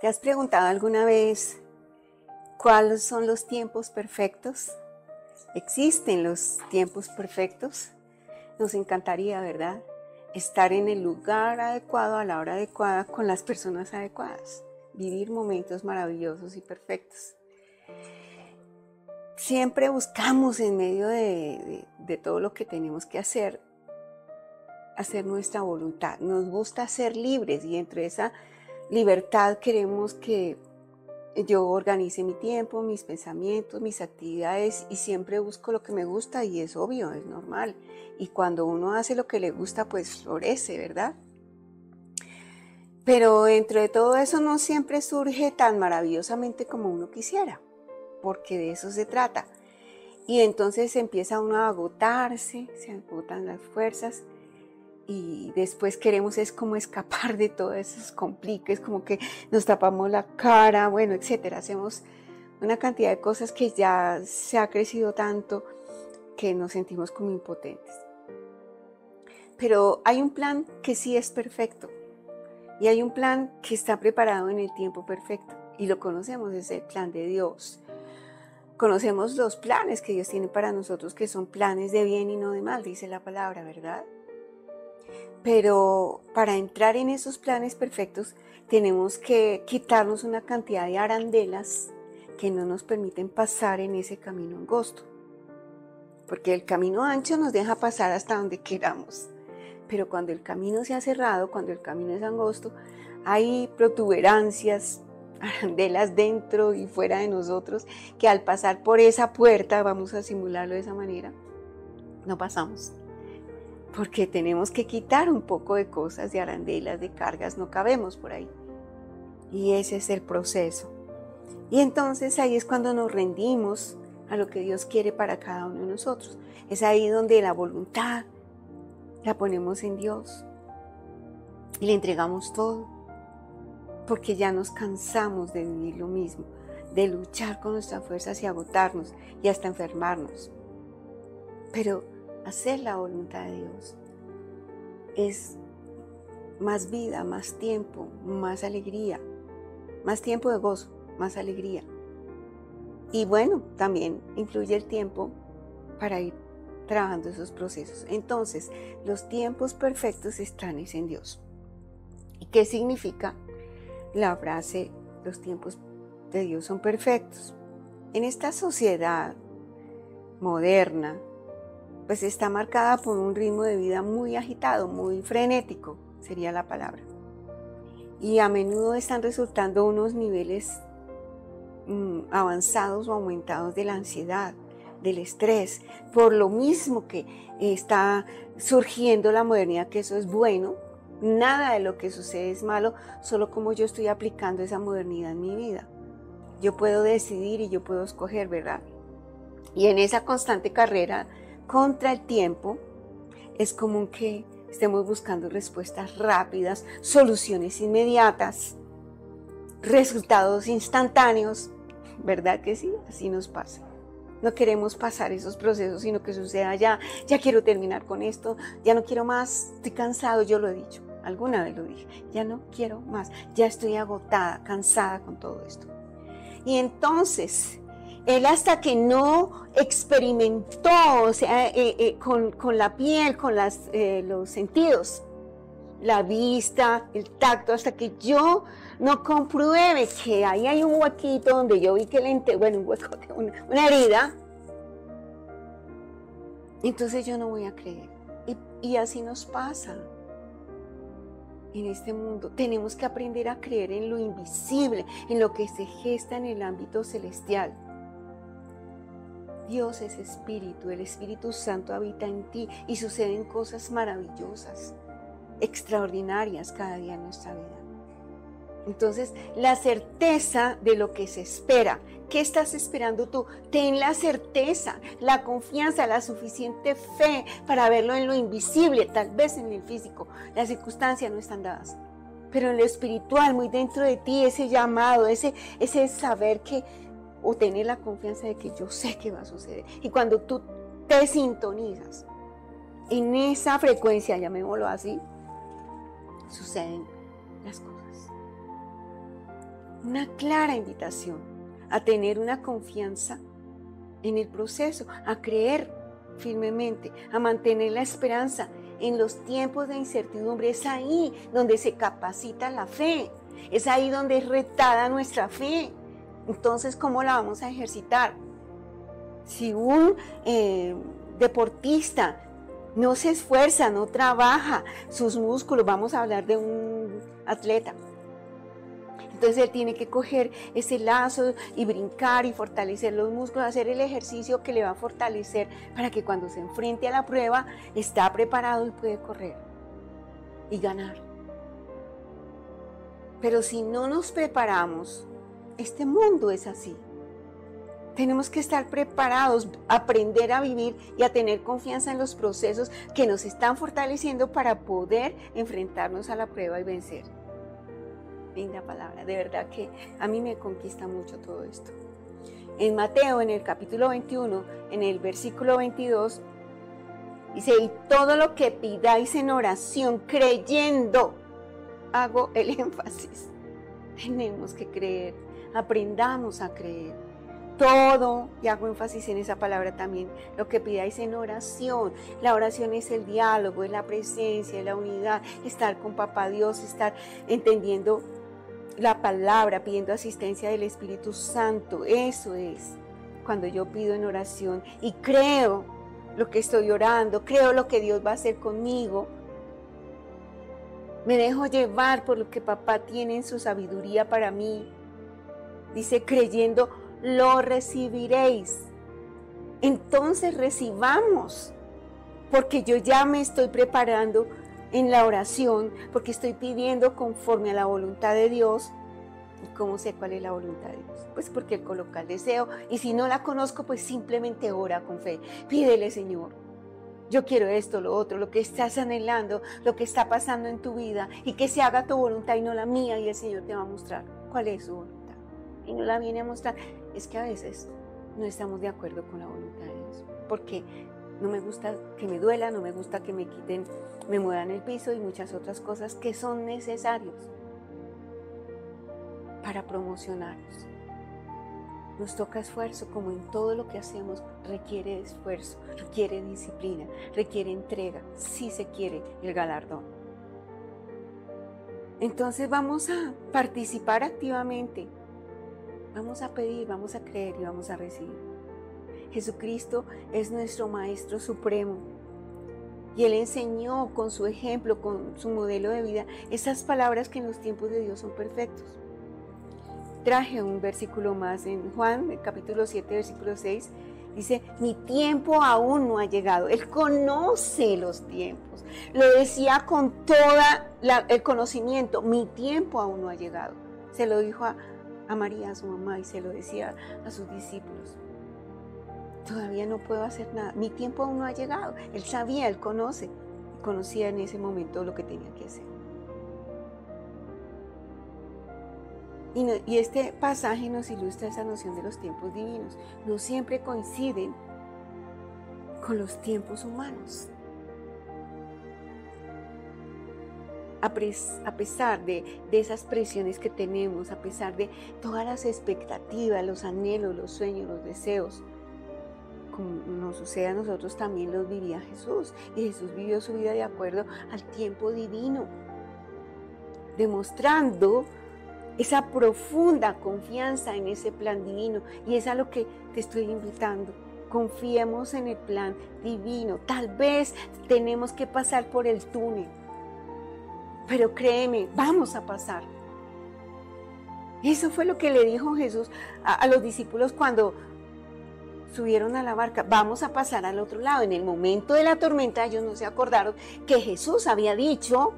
¿Te has preguntado alguna vez cuáles son los tiempos perfectos? ¿Existen los tiempos perfectos? Nos encantaría, ¿verdad? Estar en el lugar adecuado a la hora adecuada con las personas adecuadas. Vivir momentos maravillosos y perfectos. Siempre buscamos en medio de, todo lo que tenemos que hacer, hacer nuestra voluntad. Nos gusta ser libres y entre esa libertad queremos que yo organice mi tiempo, mis pensamientos, mis actividades y siempre busco lo que me gusta y es obvio, es normal. Y cuando uno hace lo que le gusta, pues florece, ¿verdad? Pero dentro de todo eso no siempre surge tan maravillosamente como uno quisiera, porque de eso se trata. Y entonces empieza uno a agotarse, se agotan las fuerzas y después queremos es como escapar de todos esos compliques, como que nos tapamos la cara, bueno, etcétera. Hacemos una cantidad de cosas que ya se ha crecido tanto que nos sentimos como impotentes. Pero hay un plan que sí es perfecto y hay un plan que está preparado en el tiempo perfecto y lo conocemos, es el plan de Dios. Conocemos los planes que Dios tiene para nosotros, que son planes de bien y no de mal, dice la palabra, ¿verdad? Pero para entrar en esos planes perfectos tenemos que quitarnos una cantidad de arandelas que no nos permiten pasar en ese camino angosto. Porque el camino ancho nos deja pasar hasta donde queramos. Pero cuando el camino se ha cerrado, cuando el camino es angosto, hay protuberancias, arandelas dentro y fuera de nosotros, que al pasar por esa puerta, vamos a simularlo de esa manera, no pasamos porque tenemos que quitar un poco de cosas, de arandelas, de cargas, no cabemos por ahí. Y ese es el proceso. Y entonces ahí es cuando nos rendimos a lo que Dios quiere para cada uno de nosotros. Es ahí donde la voluntad la ponemos en Dios y le entregamos todo, porque ya nos cansamos de vivir lo mismo, de luchar con nuestras fuerzas y agotarnos y hasta enfermarnos. Pero hacer la voluntad de Dios es más vida, más tiempo, más alegría, más tiempo de gozo, más alegría. Y bueno, también incluye el tiempo para ir trabajando esos procesos. Entonces, los tiempos perfectos están en Dios. ¿Y qué significa la frase, los tiempos de Dios son perfectos? En esta sociedad moderna, pues está marcada por un ritmo de vida muy agitado, muy frenético, sería la palabra. Y a menudo están resultando unos niveles mm, avanzados o aumentados de la ansiedad, del estrés, por lo mismo que está surgiendo la modernidad, que eso es bueno, nada de lo que sucede es malo, solo como yo estoy aplicando esa modernidad en mi vida. Yo puedo decidir y yo puedo escoger, ¿verdad? Y en esa constante carrera contra el tiempo, es común que estemos buscando respuestas rápidas, soluciones inmediatas, resultados instantáneos. ¿Verdad que sí? Así nos pasa. No queremos pasar esos procesos, sino que suceda ya, ya quiero terminar con esto, ya no quiero más, estoy cansado, yo lo he dicho, alguna vez lo dije, ya no quiero más, ya estoy agotada, cansada con todo esto. Y entonces él hasta que no experimentó, o sea, eh, eh, con, la piel, con las, eh, los sentidos, la vista, el tacto, hasta que yo no compruebe que ahí hay un huequito donde yo vi que le bueno, un hueco, una, una herida, entonces yo no voy a creer. Y así nos pasa en este mundo. Tenemos que aprender a creer en lo invisible, en lo que se gesta en el ámbito celestial. Dios es espíritu, el Espíritu Santo habita en ti y suceden cosas maravillosas, extraordinarias cada día en nuestra vida. Entonces, la certeza de lo que se espera. ¿Qué estás esperando tú? Ten la certeza, la confianza, la suficiente fe para verlo en lo invisible, tal vez en el físico. Las circunstancias no están dadas. Pero en lo espiritual, muy dentro de ti, ese llamado, ese, ese saber que o tener la confianza de que yo sé que va a suceder. Y cuando tú te sintonizas en esa frecuencia, llamémoslo así, suceden las cosas. una clara invitación a tener una confianza en el proceso, a creer firmemente, a mantener la esperanza en los tiempos de incertidumbre. Es ahí donde se capacita la fe, es ahí donde es retada nuestra fe. Entonces, ¿cómo la vamos a ejercitar? Si un eh, deportista no se esfuerza, no trabaja sus músculos, vamos a hablar de un atleta, entonces él tiene que coger ese lazo y brincar y fortalecer los músculos, hacer el ejercicio que le va a fortalecer para que cuando se enfrente a la prueba está preparado y puede correr y ganar. Pero si no nos preparamos, este mundo es así. Tenemos que estar preparados, aprender a vivir y a tener confianza en los procesos que nos están fortaleciendo para poder enfrentarnos a la prueba y vencer linda palabra. De verdad que a mí me conquista mucho todo esto. En Mateo, en el capítulo 21, en el versículo 22, dice, y todo lo que pidáis en oración, creyendo, hago el énfasis. Tenemos que creer, aprendamos a creer. Todo, y hago énfasis en esa palabra también, lo que pidáis en oración. La oración es el diálogo, es la presencia, es la unidad, estar con Papá Dios, estar entendiendo la palabra, pidiendo asistencia del Espíritu Santo. Eso es cuando yo pido en oración y creo lo que estoy orando, creo lo que Dios va a hacer conmigo. Me dejo llevar por lo que papá tiene en su sabiduría para mí. Dice, creyendo, lo recibiréis. Entonces recibamos, porque yo ya me estoy preparando en la oración, porque estoy pidiendo conforme a la voluntad de Dios. ¿Y cómo sé cuál es la voluntad de Dios? Pues porque Él coloca el deseo. Y si no la conozco, pues simplemente ora con fe. Pídele, Señor. Yo quiero esto, lo otro, lo que estás anhelando, lo que está pasando en tu vida. Y que se haga tu voluntad y no la mía. Y el Señor te va a mostrar cuál es su voluntad. Y no la viene a mostrar. Es que a veces no estamos de acuerdo con la voluntad de Dios. Porque no me gusta que me duela, no me gusta que me quiten, me muevan el piso y muchas otras cosas que son necesarios para promocionarnos. Nos toca esfuerzo, como en todo lo que hacemos, requiere esfuerzo, requiere disciplina, requiere entrega, si se quiere el galardón. Entonces vamos a participar activamente, vamos a pedir, vamos a creer y vamos a recibir. Jesucristo es nuestro Maestro Supremo. Y Él enseñó con su ejemplo, con su modelo de vida, esas palabras que en los tiempos de Dios son perfectos. Traje un versículo más en Juan, capítulo 7, versículo 6. Dice, mi tiempo aún no ha llegado. Él conoce los tiempos. Lo decía con todo el conocimiento. Mi tiempo aún no ha llegado. Se lo dijo a, a María, a su mamá, y se lo decía a sus discípulos todavía no puedo hacer nada, mi tiempo aún no ha llegado. Él sabía, él conoce, conocía en ese momento lo que tenía que hacer. Y, este pasaje nos ilustra esa noción de los tiempos divinos. No siempre coinciden con los tiempos humanos. A, pesar de, de, esas presiones que tenemos, a pesar de todas las expectativas, los anhelos, los sueños, los deseos, como nos sucede a nosotros, también los vivía Jesús. Y Jesús vivió su vida de acuerdo al tiempo divino, demostrando esa profunda confianza en ese plan divino. Y es a lo que te estoy invitando. Confiemos en el plan divino. Tal vez tenemos que pasar por el túnel. Pero créeme, vamos a pasar. Eso fue lo que le dijo Jesús a, los discípulos cuando subieron a la barca, vamos a pasar al otro lado. En el momento de la tormenta ellos no se acordaron que Jesús había dicho,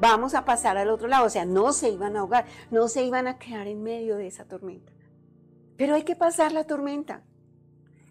vamos a pasar al otro lado. O sea, no se iban a ahogar, no se iban a quedar en medio de esa tormenta. Pero hay que pasar la tormenta.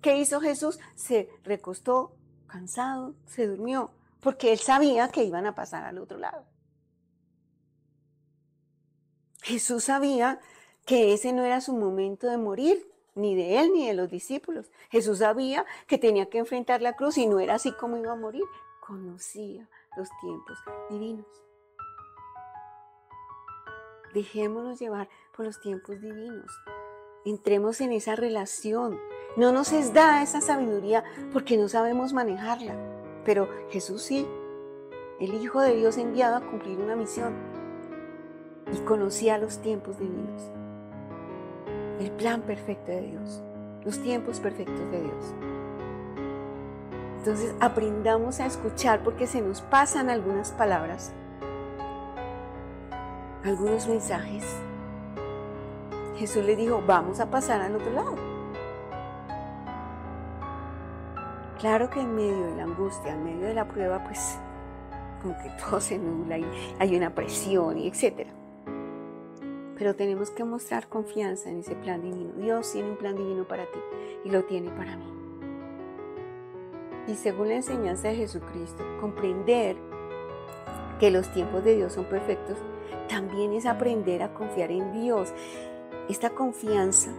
¿Qué hizo Jesús? Se recostó cansado, se durmió, porque él sabía que iban a pasar al otro lado. Jesús sabía que ese no era su momento de morir, ni de él ni de los discípulos. Jesús sabía que tenía que enfrentar la cruz y no era así como iba a morir. Conocía los tiempos divinos. Dejémonos llevar por los tiempos divinos. Entremos en esa relación. No nos es dada esa sabiduría porque no sabemos manejarla. Pero Jesús sí, el Hijo de Dios enviado a cumplir una misión. Y conocía los tiempos divinos. El plan perfecto de Dios. Los tiempos perfectos de Dios. Entonces aprendamos a escuchar porque se nos pasan algunas palabras, algunos mensajes. Jesús le dijo, vamos a pasar al otro lado. Claro que en medio de la angustia, en medio de la prueba, pues como que todo se nubla y hay una presión y etcétera. Pero tenemos que mostrar confianza en ese plan divino. Dios tiene un plan divino para ti y lo tiene para mí y según la enseñanza de Jesucristo, comprender que los tiempos de Dios son perfectos, también es aprender a confiar en Dios. Esta confianza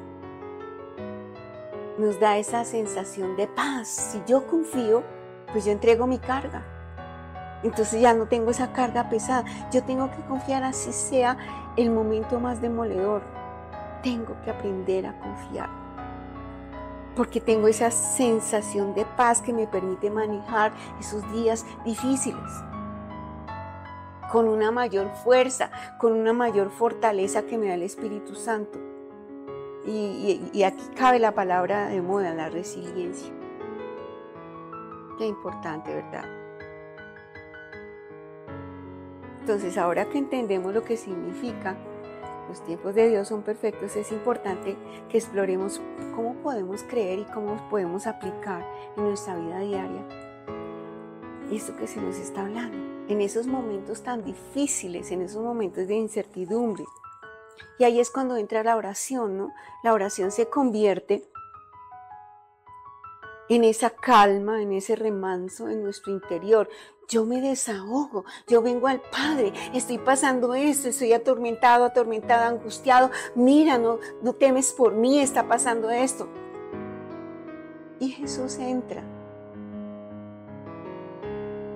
nos da esa sensación de paz. Si yo confío, pues yo entrego mi carga. Entonces ya no tengo esa carga pesada. Yo tengo que confiar así sea el momento más demoledor. Tengo que aprender a confiar porque tengo esa sensación de paz que me permite manejar esos días difíciles con una mayor fuerza, con una mayor fortaleza que me da el Espíritu Santo. Y, aquí cabe la palabra de moda, la resiliencia. Qué importante, ¿verdad? Entonces, ahora que entendemos lo que significa los tiempos de Dios son perfectos, es importante que exploremos cómo podemos creer y cómo podemos aplicar en nuestra vida diaria esto que se nos está hablando. En esos momentos tan difíciles, en esos momentos de incertidumbre. Y ahí es cuando entra la oración, ¿no? La oración se convierte en esa calma, en ese remanso en nuestro interior yo me desahogo, yo vengo al Padre, estoy pasando esto, estoy atormentado, atormentada, angustiado, mira, no, no temes por mí, está pasando esto. Y Jesús entra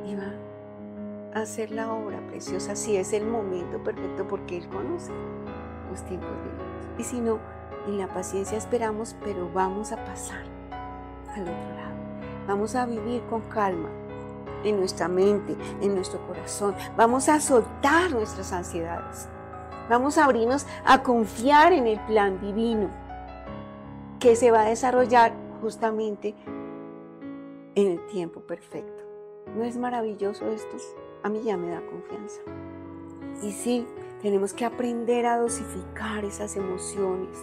y va a hacer la obra preciosa, si es el momento perfecto, porque Él conoce los tiempos de Dios. Y si no, en la paciencia esperamos, pero vamos a pasar al otro lado. Vamos a vivir con calma, en nuestra mente, en nuestro corazón. Vamos a soltar nuestras ansiedades. Vamos a abrirnos a confiar en el plan divino que se va a desarrollar justamente en el tiempo perfecto. ¿No es maravilloso esto? A mí ya me da confianza. Y sí, tenemos que aprender a dosificar esas emociones.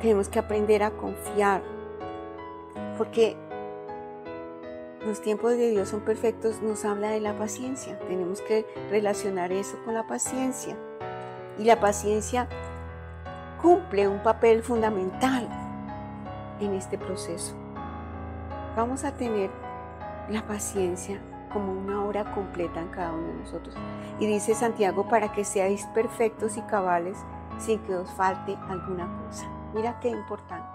Tenemos que aprender a confiar. Porque los tiempos de Dios son perfectos nos habla de la paciencia. Tenemos que relacionar eso con la paciencia. Y la paciencia cumple un papel fundamental en este proceso. Vamos a tener la paciencia como una obra completa en cada uno de nosotros. Y dice Santiago, para que seáis perfectos y cabales sin que os falte alguna cosa. Mira qué importante.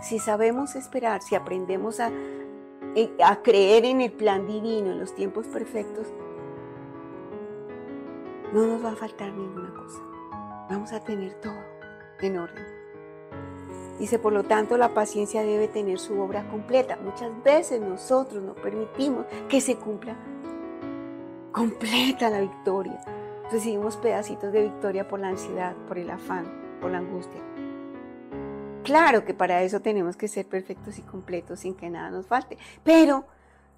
Si sabemos esperar, si aprendemos a a creer en el plan divino, en los tiempos perfectos, no nos va a faltar ninguna cosa. Vamos a tener todo en orden. Dice, por lo tanto, la paciencia debe tener su obra completa. Muchas veces nosotros no permitimos que se cumpla completa la victoria. Recibimos pedacitos de victoria por la ansiedad, por el afán, por la angustia. Claro que para eso tenemos que ser perfectos y completos sin que nada nos falte, pero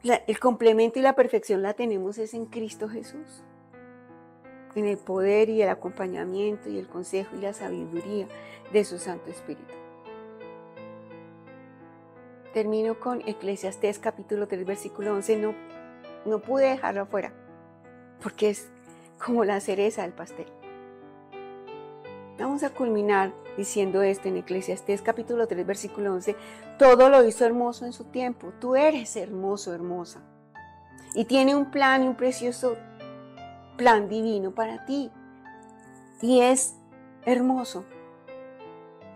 el complemento y la perfección la tenemos es en Cristo Jesús, en el poder y el acompañamiento y el consejo y la sabiduría de su Santo Espíritu. Termino con Eclesiastés capítulo 3 versículo 11. No, no pude dejarlo afuera porque es como la cereza del pastel. Vamos a culminar diciendo esto en Eclesiastés capítulo 3 versículo 11. Todo lo hizo hermoso en su tiempo. Tú eres hermoso, hermosa. Y tiene un plan y un precioso plan divino para ti. Y es hermoso.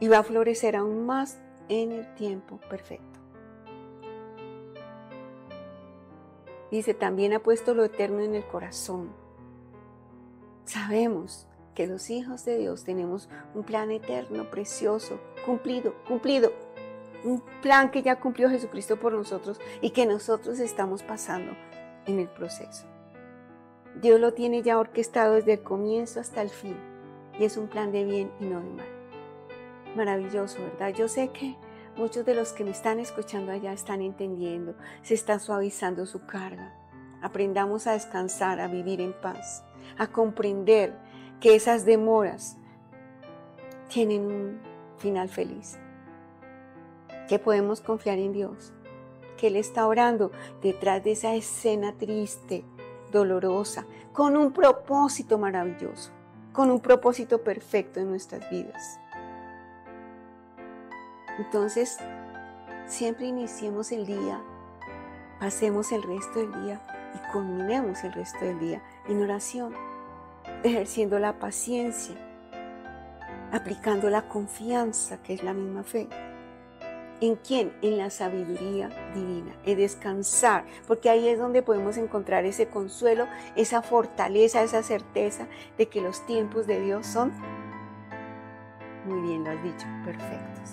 Y va a florecer aún más en el tiempo perfecto. Dice, también ha puesto lo eterno en el corazón. Sabemos que los hijos de Dios tenemos un plan eterno, precioso, cumplido, cumplido. Un plan que ya cumplió Jesucristo por nosotros y que nosotros estamos pasando en el proceso. Dios lo tiene ya orquestado desde el comienzo hasta el fin y es un plan de bien y no de mal. Maravilloso, ¿verdad? Yo sé que muchos de los que me están escuchando allá están entendiendo, se está suavizando su carga. Aprendamos a descansar, a vivir en paz, a comprender que esas demoras tienen un final feliz, que podemos confiar en Dios, que Él está orando detrás de esa escena triste, dolorosa, con un propósito maravilloso, con un propósito perfecto en nuestras vidas. Entonces, siempre iniciemos el día, pasemos el resto del día y culminemos el resto del día en oración ejerciendo la paciencia, aplicando la confianza, que es la misma fe. ¿En quién? En la sabiduría divina, en descansar, porque ahí es donde podemos encontrar ese consuelo, esa fortaleza, esa certeza de que los tiempos de Dios son, muy bien lo has dicho, perfectos.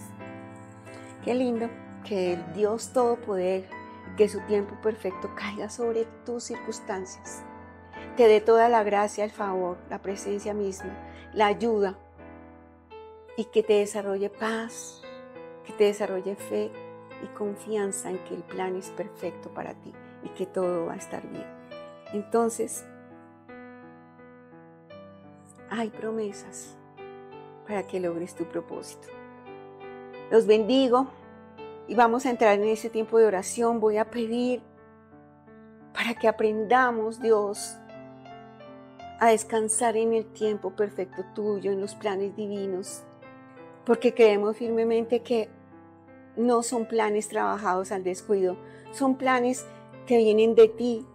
Qué lindo que el Dios Todopoder, que su tiempo perfecto caiga sobre tus circunstancias te dé toda la gracia, el favor, la presencia misma, la ayuda y que te desarrolle paz, que te desarrolle fe y confianza en que el plan es perfecto para ti y que todo va a estar bien. Entonces, hay promesas para que logres tu propósito. Los bendigo y vamos a entrar en ese tiempo de oración. Voy a pedir para que aprendamos, Dios, a descansar en el tiempo perfecto tuyo, en los planes divinos, porque creemos firmemente que no son planes trabajados al descuido, son planes que vienen de ti,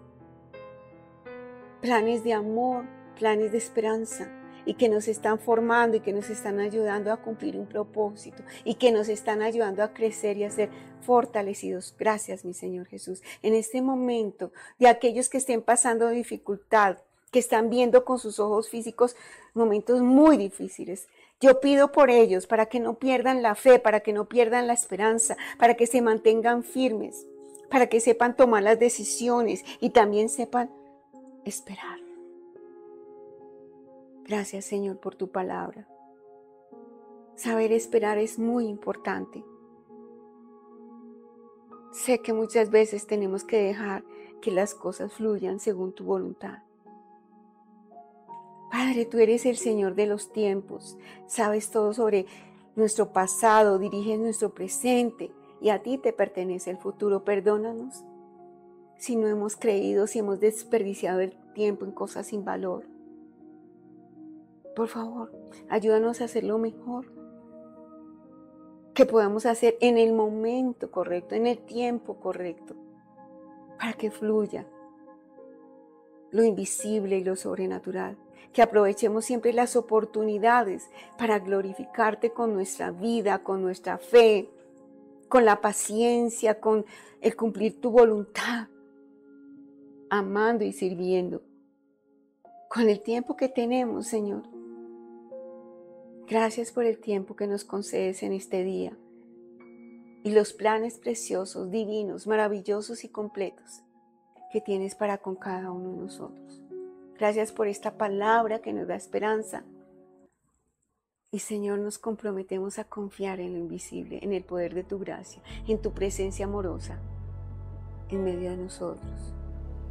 planes de amor, planes de esperanza y que nos están formando y que nos están ayudando a cumplir un propósito y que nos están ayudando a crecer y a ser fortalecidos. Gracias, mi Señor Jesús. En este momento, de aquellos que estén pasando dificultad, que están viendo con sus ojos físicos momentos muy difíciles. Yo pido por ellos para que no pierdan la fe, para que no pierdan la esperanza, para que se mantengan firmes, para que sepan tomar las decisiones y también sepan esperar. Gracias Señor por tu palabra. Saber esperar es muy importante. Sé que muchas veces tenemos que dejar que las cosas fluyan según tu voluntad. Padre, tú eres el Señor de los tiempos, sabes todo sobre nuestro pasado, diriges nuestro presente y a ti te pertenece el futuro. Perdónanos si no hemos creído, si hemos desperdiciado el tiempo en cosas sin valor. Por favor, ayúdanos a hacerlo mejor. Que podamos hacer en el momento correcto, en el tiempo correcto, para que fluya lo invisible y lo sobrenatural que aprovechemos siempre las oportunidades para glorificarte con nuestra vida, con nuestra fe, con la paciencia, con el cumplir tu voluntad, amando y sirviendo, con el tiempo que tenemos, Señor. Gracias por el tiempo que nos concedes en este día y los planes preciosos, divinos, maravillosos y completos que tienes para con cada uno de nosotros. Gracias por esta palabra que nos da esperanza. Y Señor, nos comprometemos a confiar en lo invisible, en el poder de tu gracia, en tu presencia amorosa en medio de nosotros.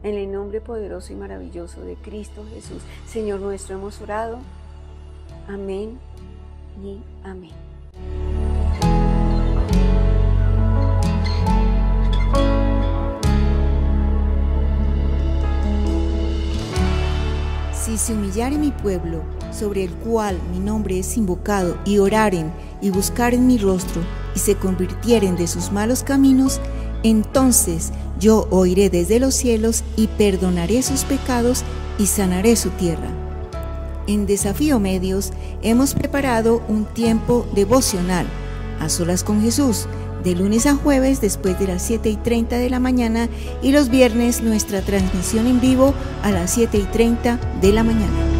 En el nombre poderoso y maravilloso de Cristo Jesús, Señor nuestro, hemos orado. Amén y amén. Si se humillare mi pueblo, sobre el cual mi nombre es invocado, y oraren y buscaren mi rostro, y se convirtieren de sus malos caminos, entonces yo oiré desde los cielos y perdonaré sus pecados y sanaré su tierra. En Desafío Medios hemos preparado un tiempo devocional a solas con Jesús de lunes a jueves después de las 7 y 30 de la mañana y los viernes nuestra transmisión en vivo a las 7 y 30 de la mañana.